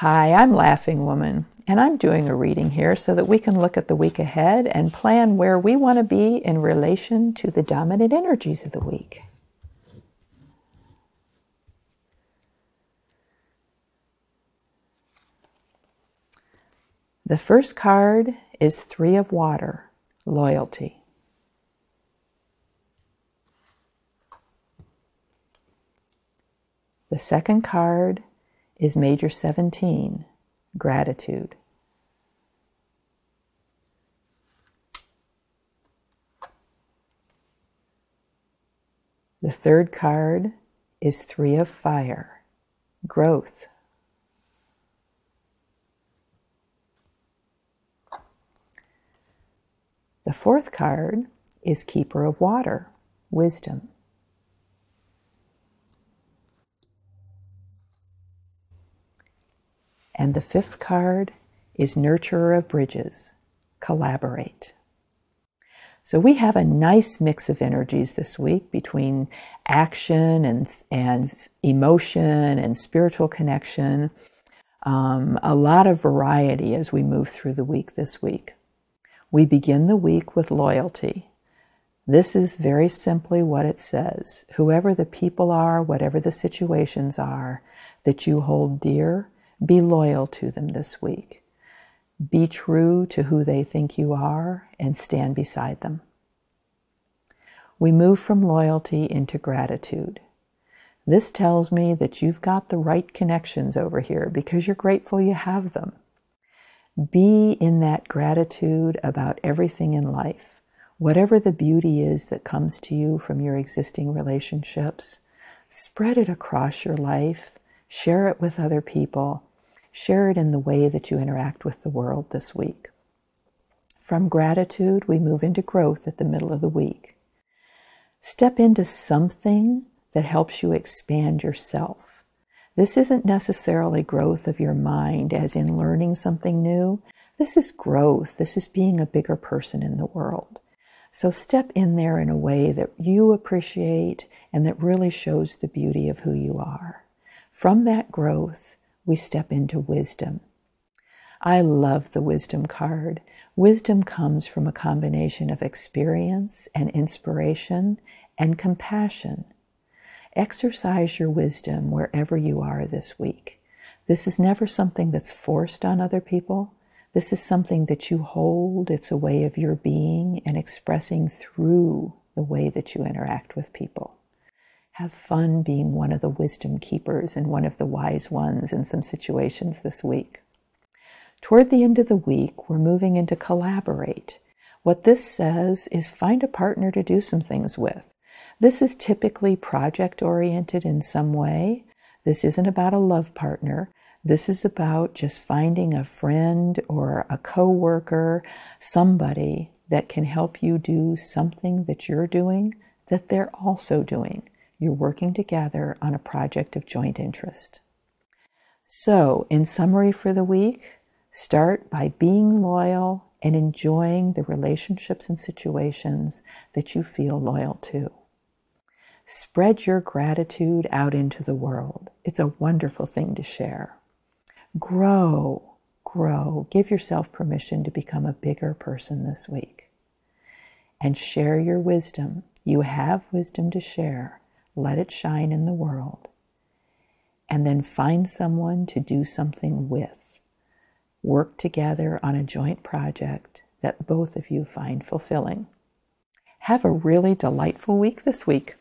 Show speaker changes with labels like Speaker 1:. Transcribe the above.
Speaker 1: Hi, I'm Laughing Womyn, and I'm doing a reading here so that we can look at the week ahead and plan where we want to be in relation to the dominant energies of the week. The first card is Three of Water, Loyalty. The second card is Major 17, Gratitude. The third card is Three of Fire, Growth. The fourth card is Keeper of Water, Wisdom. And the fifth card is Nurturer of Bridges, Collaborate. So we have a nice mix of energies this week between action and, and emotion and spiritual connection. Um, a lot of variety as we move through the week this week. We begin the week with loyalty. This is very simply what it says. Whoever the people are, whatever the situations are that you hold dear, be loyal to them this week. Be true to who they think you are and stand beside them. We move from loyalty into gratitude. This tells me that you've got the right connections over here because you're grateful you have them. Be in that gratitude about everything in life. Whatever the beauty is that comes to you from your existing relationships, spread it across your life, share it with other people, Share it in the way that you interact with the world this week. From gratitude, we move into growth at the middle of the week. Step into something that helps you expand yourself. This isn't necessarily growth of your mind, as in learning something new. This is growth. This is being a bigger person in the world. So step in there in a way that you appreciate and that really shows the beauty of who you are. From that growth, we step into wisdom. I love the wisdom card. Wisdom comes from a combination of experience and inspiration and compassion. Exercise your wisdom wherever you are this week. This is never something that's forced on other people. This is something that you hold. It's a way of your being and expressing through the way that you interact with people. Have fun being one of the wisdom keepers and one of the wise ones in some situations this week. Toward the end of the week, we're moving into collaborate. What this says is find a partner to do some things with. This is typically project oriented in some way. This isn't about a love partner. This is about just finding a friend or a coworker, somebody that can help you do something that you're doing that they're also doing. You're working together on a project of joint interest. So, in summary for the week, start by being loyal and enjoying the relationships and situations that you feel loyal to. Spread your gratitude out into the world. It's a wonderful thing to share. Grow, grow. Give yourself permission to become a bigger person this week. And share your wisdom. You have wisdom to share let it shine in the world, and then find someone to do something with. Work together on a joint project that both of you find fulfilling. Have a really delightful week this week.